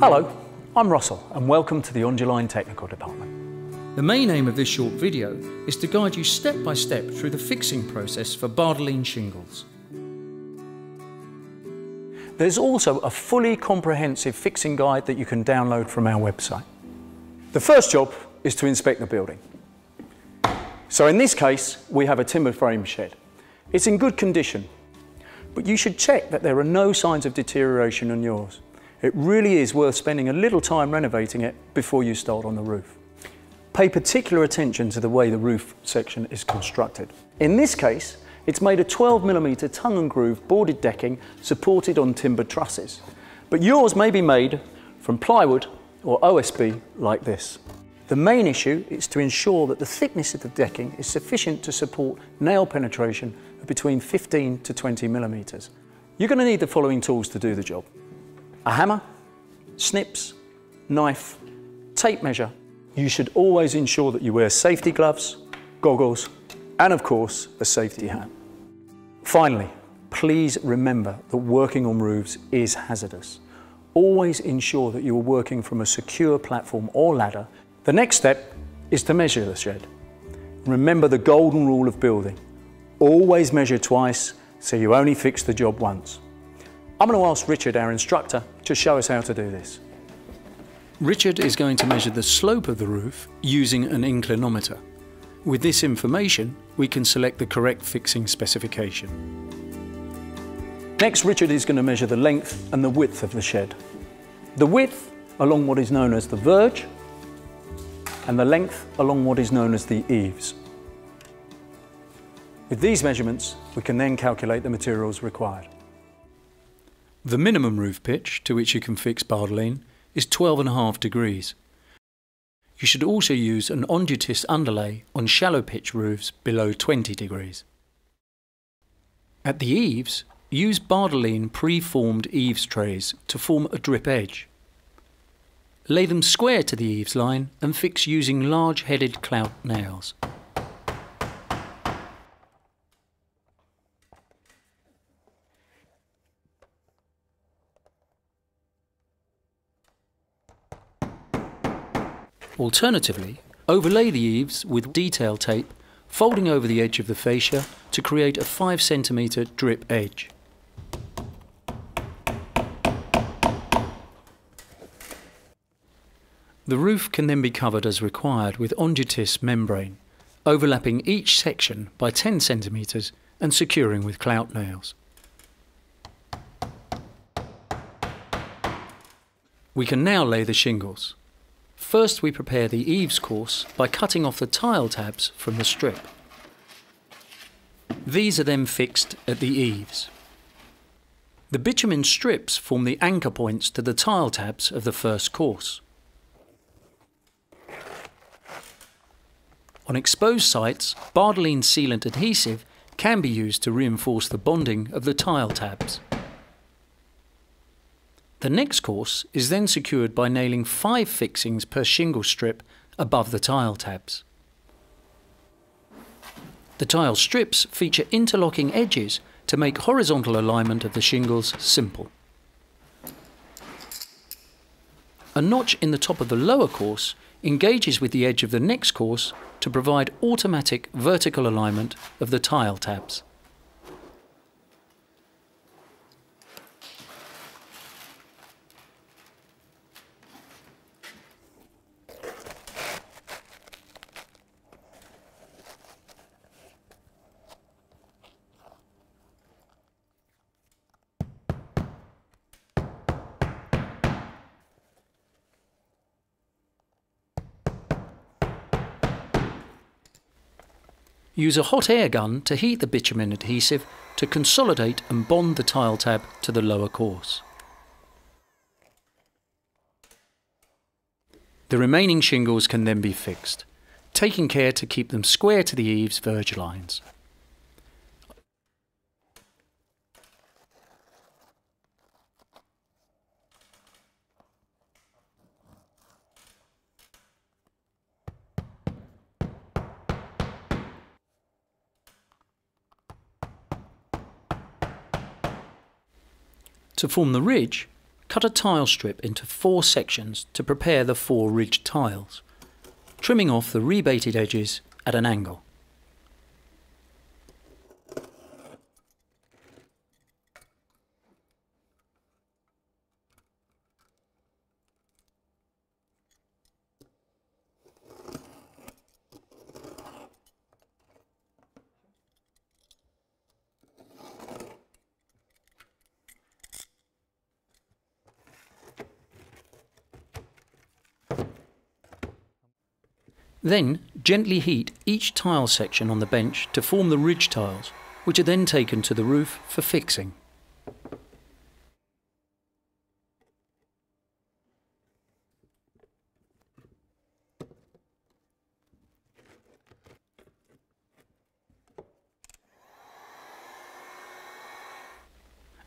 Hello, I'm Russell and welcome to the Onduline Technical Department. The main aim of this short video is to guide you step by step through the fixing process for Bardoline shingles. There's also a fully comprehensive fixing guide that you can download from our website. The first job is to inspect the building. So in this case, we have a timber frame shed. It's in good condition, but you should check that there are no signs of deterioration on yours. It really is worth spending a little time renovating it before you start on the roof. Pay particular attention to the way the roof section is constructed. In this case, it's made of 12mm tongue and groove boarded decking supported on timber trusses. But yours may be made from plywood or OSB like this. The main issue is to ensure that the thickness of the decking is sufficient to support nail penetration of between 15 to 20 millimetres. You're going to need the following tools to do the job a hammer, snips, knife, tape measure. You should always ensure that you wear safety gloves, goggles, and of course, a safety hat. Finally, please remember that working on roofs is hazardous. Always ensure that you are working from a secure platform or ladder. The next step is to measure the shed. Remember the golden rule of building. Always measure twice so you only fix the job once. I'm going to ask Richard, our instructor, to show us how to do this. Richard is going to measure the slope of the roof using an inclinometer. With this information, we can select the correct fixing specification. Next, Richard is going to measure the length and the width of the shed. The width along what is known as the verge and the length along what is known as the eaves. With these measurements, we can then calculate the materials required. The minimum roof pitch to which you can fix Bardoline is 12.5 degrees. You should also use an Ondutis underlay on shallow pitch roofs below 20 degrees. At the eaves, use Bardoline pre-formed eaves trays to form a drip edge. Lay them square to the eaves line and fix using large-headed clout nails. Alternatively, overlay the eaves with detail tape, folding over the edge of the fascia to create a 5cm drip edge. The roof can then be covered as required with Ondutis membrane, overlapping each section by 10 cm and securing with clout nails. We can now lay the shingles. First we prepare the eaves course by cutting off the tile tabs from the strip. These are then fixed at the eaves. The bitumen strips form the anchor points to the tile tabs of the first course. On exposed sites, Bardoline sealant adhesive can be used to reinforce the bonding of the tile tabs. The next course is then secured by nailing five fixings per shingle strip above the tile tabs. The tile strips feature interlocking edges to make horizontal alignment of the shingles simple. A notch in the top of the lower course engages with the edge of the next course to provide automatic vertical alignment of the tile tabs. Use a hot air gun to heat the bitumen adhesive to consolidate and bond the tile tab to the lower course. The remaining shingles can then be fixed, taking care to keep them square to the eaves verge lines. To form the ridge, cut a tile strip into four sections to prepare the four ridged tiles, trimming off the rebated edges at an angle. Then gently heat each tile section on the bench to form the ridge tiles, which are then taken to the roof for fixing.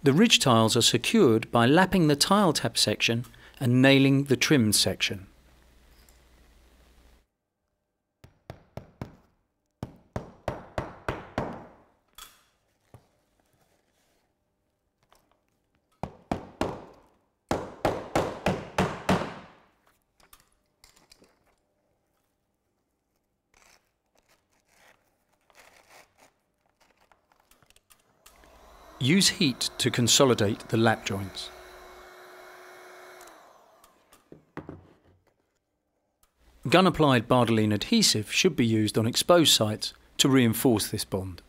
The ridge tiles are secured by lapping the tile tab section and nailing the trim section. Use heat to consolidate the lap joints. Gun applied Bardoline adhesive should be used on exposed sites to reinforce this bond.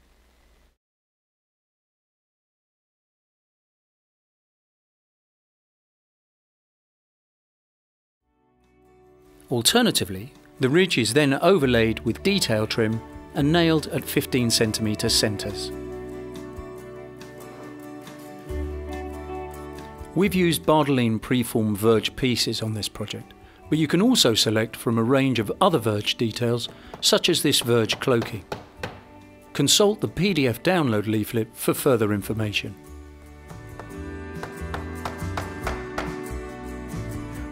Alternatively, the ridge is then overlaid with detail trim and nailed at 15 cm centres. We've used Bardoline preform verge pieces on this project, but you can also select from a range of other verge details, such as this verge cloaking. Consult the PDF download leaflet for further information.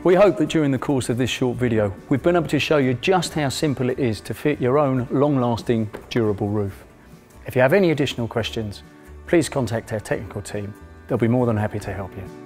We hope that during the course of this short video, we've been able to show you just how simple it is to fit your own long-lasting, durable roof. If you have any additional questions, please contact our technical team. They'll be more than happy to help you.